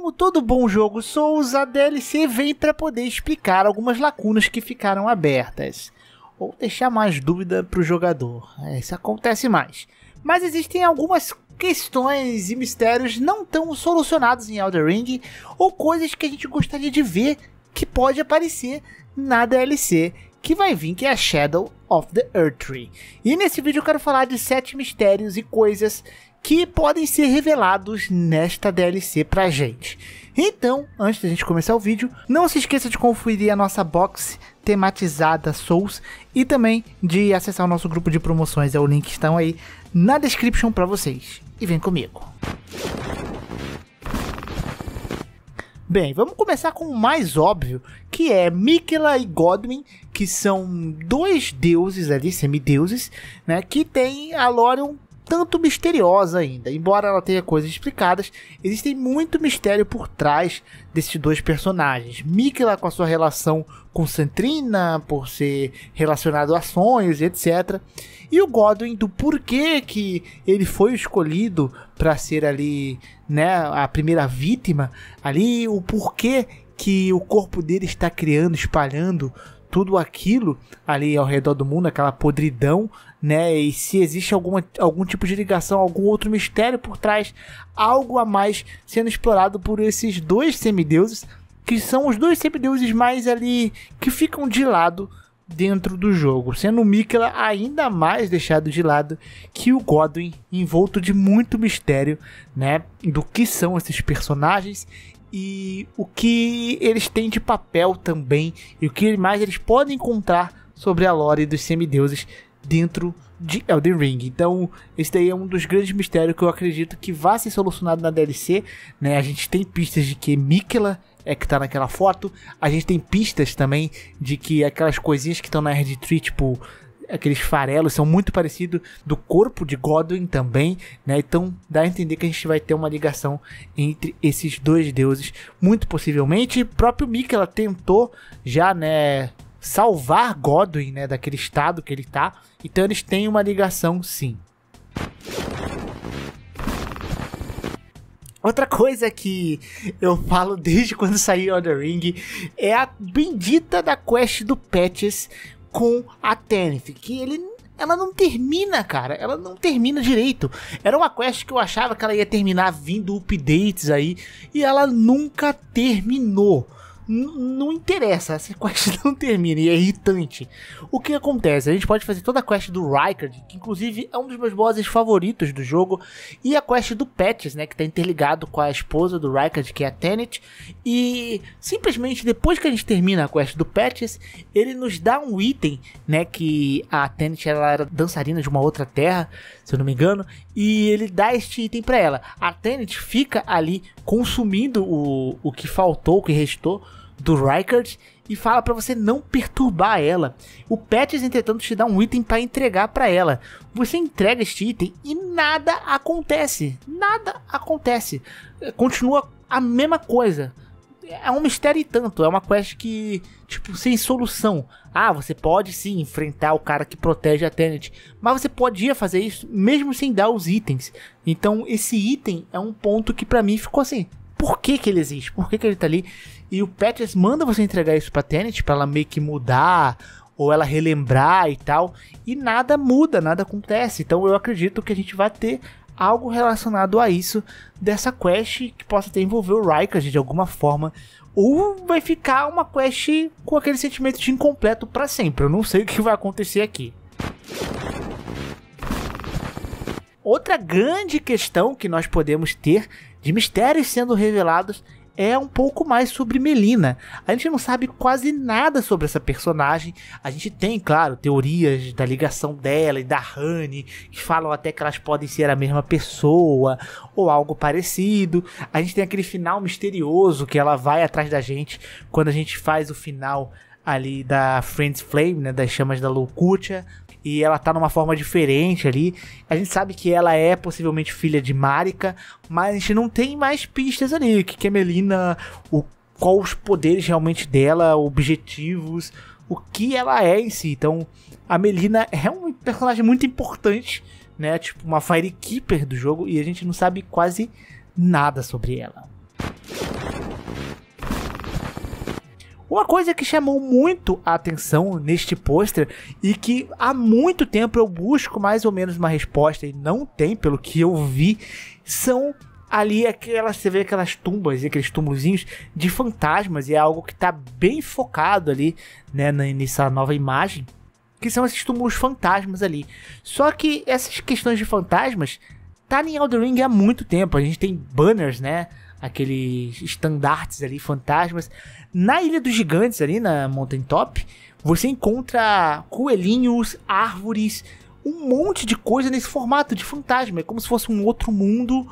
como todo bom jogo Souls, a DLC vem para poder explicar algumas lacunas que ficaram abertas, ou deixar mais dúvida para o jogador. É, isso acontece mais. Mas existem algumas questões e mistérios não tão solucionados em Elden Ring, ou coisas que a gente gostaria de ver que pode aparecer na DLC que vai vir, que é a Shadow of the Earth Tree. E nesse vídeo eu quero falar de sete mistérios e coisas que podem ser revelados nesta DLC pra gente. Então, antes da gente começar o vídeo, não se esqueça de conferir a nossa box tematizada Souls e também de acessar o nosso grupo de promoções, é o link estão aí na descrição para vocês. E vem comigo. Bem, vamos começar com o mais óbvio, que é Mikela e Godwin, que são dois deuses ali, semideuses, né, que tem a lore um tanto misteriosa ainda. Embora ela tenha coisas explicadas, existe muito mistério por trás desses dois personagens. Mikela com a sua relação com Santrina, por ser relacionado a sonhos, etc. E o Godwin do porquê que ele foi escolhido para ser ali, né, a primeira vítima ali, o porquê que o corpo dele está criando, espalhando tudo aquilo ali ao redor do mundo, aquela podridão, né? E se existe alguma, algum tipo de ligação, algum outro mistério por trás, algo a mais sendo explorado por esses dois semideuses, que são os dois semideuses mais ali que ficam de lado dentro do jogo, sendo o Mikela ainda mais deixado de lado que o Godwin, envolto de muito mistério, né, do que são esses personagens e o que eles têm de papel também e o que mais eles podem encontrar sobre a lore dos semideuses dentro de Elden Ring. Então, esse daí é um dos grandes mistérios que eu acredito que vai ser solucionado na DLC, né? A gente tem pistas de que Mikela é que tá naquela foto. A gente tem pistas também de que aquelas coisinhas que estão na Red Tree, tipo aqueles farelos são muito parecidos do corpo de Godwin também, né? Então dá a entender que a gente vai ter uma ligação entre esses dois deuses, muito possivelmente. O próprio Mickey tentou já, né, salvar Godwin, né, daquele estado que ele tá. Então eles têm uma ligação, sim. Outra coisa que eu falo desde quando saiu Elden Ring é a bendita da quest do Patches com a Tenth, que ele ela não termina, cara. Ela não termina direito. Era uma quest que eu achava que ela ia terminar vindo updates aí e ela nunca terminou não interessa, essa quest não termina e é irritante. O que acontece? A gente pode fazer toda a quest do Rykard, que inclusive é um dos meus bosses favoritos do jogo, e a quest do Patches, né, que tá interligado com a esposa do Rykard, que é a Tenet, e simplesmente depois que a gente termina a quest do Patches, ele nos dá um item, né, que a Tenet ela era dançarina de uma outra terra, se eu não me engano, e ele dá este item para ela. A Tenet fica ali consumindo o, o que faltou, o que restou do Rykard e fala para você não perturbar ela. O Patches, entretanto, te dá um item para entregar para ela. Você entrega este item e nada acontece. Nada acontece. Continua a mesma coisa. É um mistério e tanto. É uma quest que, tipo, sem solução. Ah, você pode sim enfrentar o cara que protege a Tenet. Mas você podia fazer isso mesmo sem dar os itens. Então, esse item é um ponto que para mim ficou assim. Por que, que ele existe? Por que, que ele tá ali? E o Patches manda você entregar isso pra Tenet pra ela meio que mudar ou ela relembrar e tal. E nada muda, nada acontece. Então eu acredito que a gente vai ter algo relacionado a isso dessa quest que possa ter envolver o Rykard de alguma forma. Ou vai ficar uma quest com aquele sentimento de incompleto para sempre. Eu não sei o que vai acontecer aqui. Outra grande questão que nós podemos ter de mistérios sendo revelados é um pouco mais sobre Melina. A gente não sabe quase nada sobre essa personagem. A gente tem, claro, teorias da ligação dela e da Honey, que falam até que elas podem ser a mesma pessoa ou algo parecido. A gente tem aquele final misterioso que ela vai atrás da gente quando a gente faz o final ali da Friends Flame, né, das chamas da loucura e ela tá numa forma diferente ali. A gente sabe que ela é possivelmente filha de Marika, mas a gente não tem mais pistas ali. O que, que é Melina, o, qual os poderes realmente dela, objetivos, o que ela é em si. Então, a Melina é um personagem muito importante, né? Tipo, uma Firekeeper do jogo, e a gente não sabe quase nada sobre ela. Uma coisa que chamou muito a atenção neste pôster e que há muito tempo eu busco mais ou menos uma resposta e não tem, pelo que eu vi, são ali aquelas, você vê aquelas tumbas, aqueles túmulozinhos de fantasmas, e é algo que está bem focado ali, né, nessa nova imagem, que são esses túmulos fantasmas ali. Só que essas questões de fantasmas tá em Elden Ring há muito tempo. A gente tem banners, né? Aqueles estandartes ali, fantasmas. Na Ilha dos Gigantes, ali na Mountain Top, você encontra coelhinhos, árvores, um monte de coisa nesse formato de fantasma. É como se fosse um outro mundo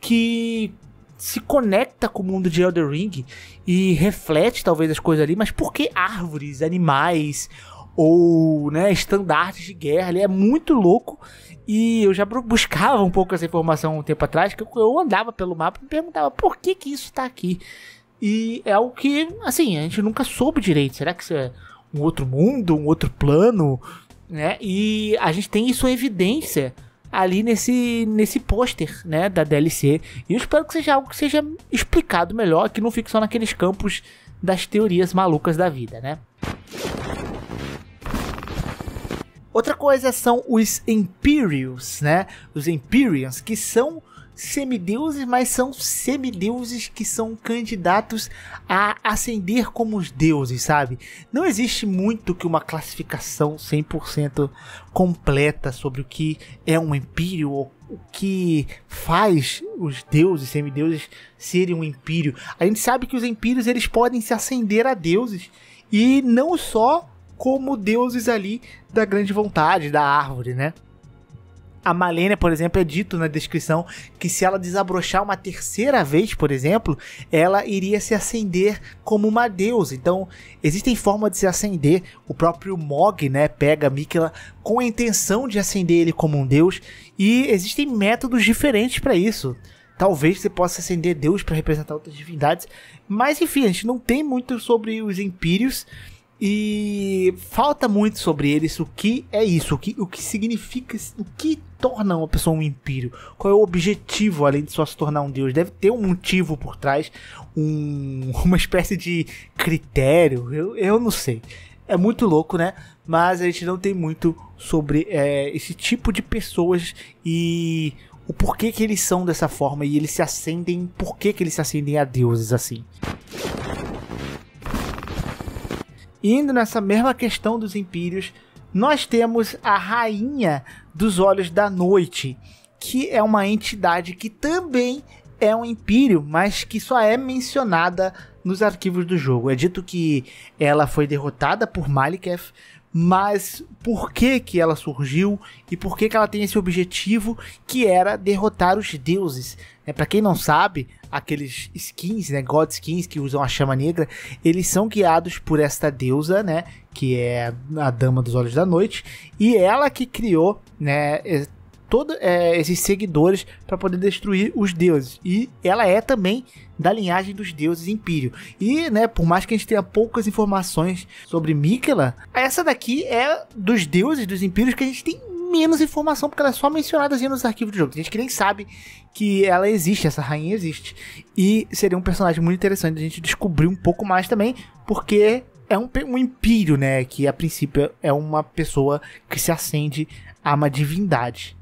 que se conecta com o mundo de Elden Ring e reflete talvez as coisas ali, mas por que árvores, animais ou né, estandartes de guerra? É muito louco e eu já buscava um pouco essa informação um tempo atrás, que eu andava pelo mapa e me perguntava por que que isso está aqui. E é algo que, assim, a gente nunca soube direito. Será que isso é um outro mundo, um outro plano? Né? E a gente tem isso em evidência ali nesse, nesse pôster né, da DLC. E eu espero que seja algo que seja explicado melhor, que não fique só naqueles campos das teorias malucas da vida, né? Outra coisa são os Imperials, né? Os Empyreans, que são semideuses, mas são semideuses que são candidatos a ascender como os deuses, sabe? Não existe muito que uma classificação 100% completa sobre o que é um Império ou o que faz os deuses, semideuses serem um império. A gente sabe que os impérios eles podem se ascender a deuses e não só como deuses ali da grande vontade, da árvore, né? A Malenia, por exemplo, é dito na descrição que se ela desabrochar uma terceira vez, por exemplo, ela iria se acender como uma deusa. Então, existem formas de se acender. O próprio Mog, né, pega Mikela com a intenção de acender ele como um deus, e existem métodos diferentes para isso. Talvez você possa acender Deus para representar outras divindades, mas enfim, a gente não tem muito sobre os impérios. E falta muito sobre eles o que é isso, o que, o que significa, o que torna uma pessoa um império, qual é o objetivo além de só se tornar um deus. Deve ter um motivo por trás, um, uma espécie de critério, eu, eu não sei. É muito louco, né? Mas a gente não tem muito sobre é, esse tipo de pessoas e o porquê que eles são dessa forma e eles se acendem, por que eles se acendem a deuses assim. Indo nessa mesma questão dos impérios, nós temos a Rainha dos Olhos da Noite, que é uma entidade que também é um império, mas que só é mencionada nos arquivos do jogo. É dito que ela foi derrotada por Maliketh, mas por que que ela surgiu e por que que ela tem esse objetivo que era derrotar os deuses. É, para quem não sabe, aqueles skins, né, God skins que usam a chama negra, eles são guiados por esta deusa, né, que é a dama dos olhos da noite, e ela que criou, né, todos é, esses seguidores para poder destruir os deuses. E ela é também da linhagem dos deuses Império. E, né, por mais que a gente tenha poucas informações sobre Mikela, essa daqui é dos deuses dos Impérios que a gente tem menos informação, porque ela é só mencionada assim nos arquivos do jogo. Tem gente que nem sabe que ela existe, essa rainha existe. E seria um personagem muito interessante a gente descobrir um pouco mais também, porque é um, um império, né? Que a princípio é uma pessoa que se acende a uma divindade.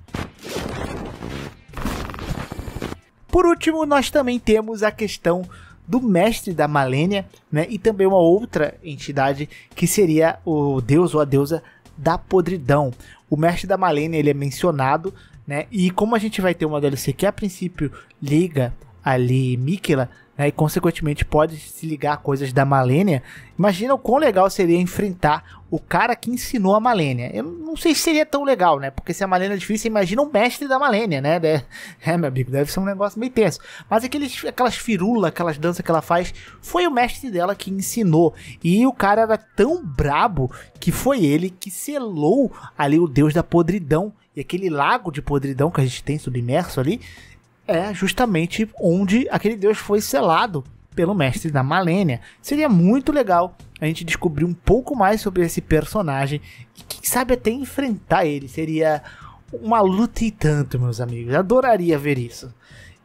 Por último, nós também temos a questão do mestre da Malênia, né? E também uma outra entidade que seria o deus ou a deusa da podridão. O mestre da Malênia ele é mencionado, né? E como a gente vai ter uma DLC que a princípio liga ali Mikela, né, e consequentemente pode se ligar a coisas da Malênia, imagina o quão legal seria enfrentar o cara que ensinou a Malênia. Eu não sei se seria tão legal, né? Porque se a Malênia é difícil, imagina o mestre da Malênia, né? É, meu amigo, deve ser um negócio meio tenso. Mas aqueles, aquelas firulas, aquelas danças que ela faz, foi o mestre dela que ensinou. E o cara era tão brabo que foi ele que selou ali o deus da podridão. E aquele lago de podridão que a gente tem submerso ali, é justamente onde aquele deus foi selado pelo mestre da Malênia. Seria muito legal a gente descobrir um pouco mais sobre esse personagem e quem sabe até enfrentar ele. Seria uma luta e tanto, meus amigos. Adoraria ver isso.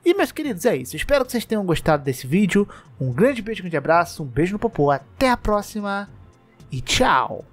E meus queridos, é isso. Espero que vocês tenham gostado desse vídeo. Um grande beijo, um grande abraço, um beijo no popô. Até a próxima e tchau!